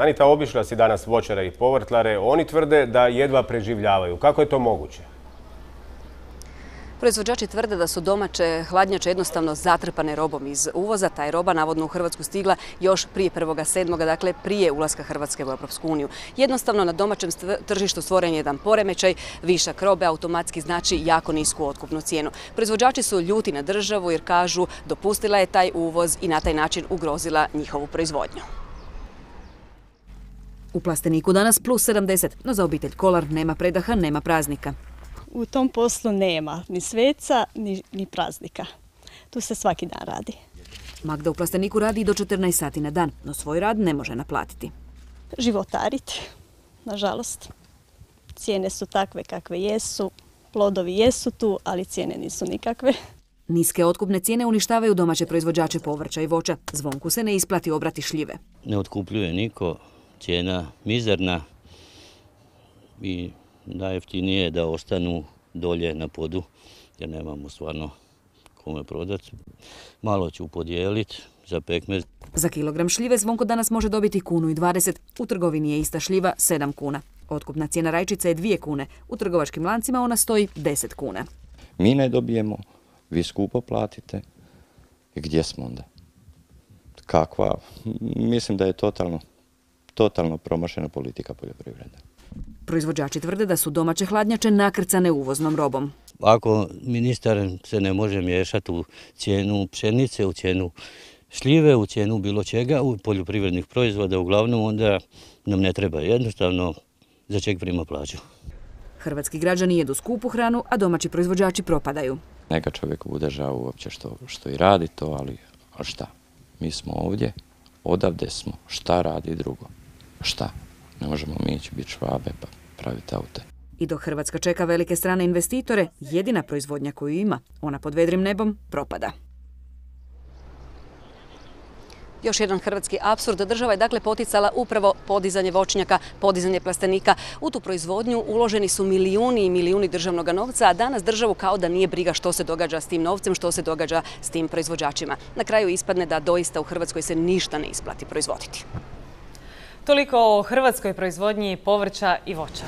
Anita, obišla si danas voćare i povrtlare. Oni tvrde da jedva preživljavaju. Kako je to moguće? Proizvođači tvrde da su domaće hladnjače jednostavno zatrpane robom iz uvoza. Ta je roba navodno u Hrvatsku stigla još prije 1.7. dakle prije ulaska Hrvatske u Europsku uniju. Jednostavno na domaćem tržištu stvoren je jedan poremećaj, višak robe automatski znači jako nisku otkupnu cijenu. Proizvođači su ljuti na državu jer kažu dopustila je taj uvoz i na taj način ugrozila njihovu proizvodnju. U plasteniku danas plus 70, no za obitelj Kolar nema predaha, nema praznika u tom poslu nema ni sveca, ni, ni praznika. Tu se svaki dan radi. Magda u plasteniku radi i do 14 sati na dan, no svoj rad ne može naplatiti. Životariti, nažalost. Cijene su takve kakve jesu, plodovi jesu tu, ali cijene nisu nikakve. Niske otkupne cijene uništavaju domaće proizvođače povrća i voća. Zvonku se ne isplati obrati šljive. Ne otkupljuje niko, cijena mizerna i najjeftinije je da ostanu dolje na podu jer nemamo stvarno kome prodati. Malo ću podijeliti za pekmez. Za kilogram šljive Zvonko danas može dobiti kunu i 20. U trgovini je ista šljiva 7 kuna. Otkupna cijena rajčice je 2 kune. U trgovačkim lancima ona stoji 10 kuna. Mi ne dobijemo, vi skupo platite. I gdje smo onda? Kakva? Mislim da je totalno, totalno promašena politika poljoprivrede. Proizvođači tvrde da su domaće hladnjače nakrcane uvoznom robom. Ako ministar se ne može miješati u cijenu pšenice, u cijenu šljive, u cijenu bilo čega, u poljoprivrednih proizvoda, uglavnom onda nam ne treba jednostavno za čeg prima plaću. Hrvatski građani jedu skupu hranu, a domaći proizvođači propadaju. Neka čovjek bude žao uopće što, što i radi to, ali, ali šta? Mi smo ovdje, odavde smo, šta radi drugo? Šta? Ne možemo mi ići biti švabe pa praviti aute. I dok Hrvatska čeka velike strane investitore, jedina proizvodnja koju ima, ona pod vedrim nebom, propada. Još jedan hrvatski apsurd. Država je dakle poticala upravo podizanje voćnjaka, podizanje plastenika. U tu proizvodnju uloženi su milijuni i milijuni državnog novca, a danas državu kao da nije briga što se događa s tim novcem, što se događa s tim proizvođačima. Na kraju ispadne da doista u Hrvatskoj se ništa ne isplati proizvoditi. Toliko o hrvatskoj proizvodnji povrća i voća.